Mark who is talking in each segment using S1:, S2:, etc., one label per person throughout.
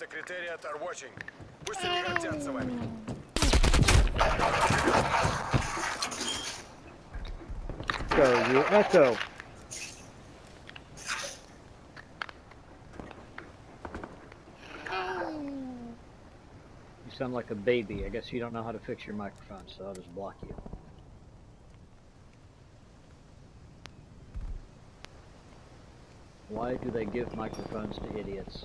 S1: The Secretariat are watching. Пусть они гордятся вами.
S2: Echo, you echo. You sound like a baby. I guess you don't know how to fix your microphone, so I'll just block you. Why do they give microphones to idiots?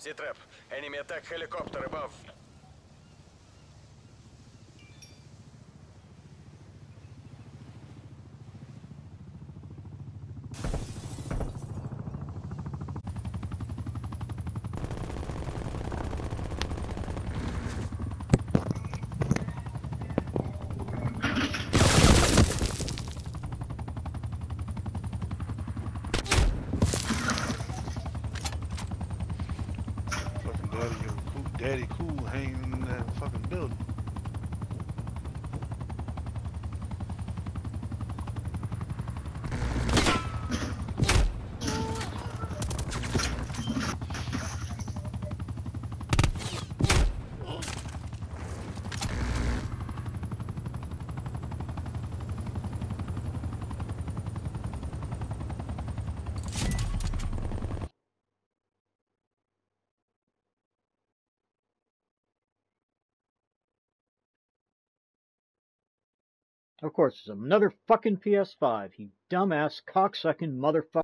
S1: Зитрэп, энеми атак хеликоптер above.
S3: Daddy, daddy cool hanging in that fucking building.
S2: Of course, it's another fucking PS5, you dumbass cocksucking motherfucker.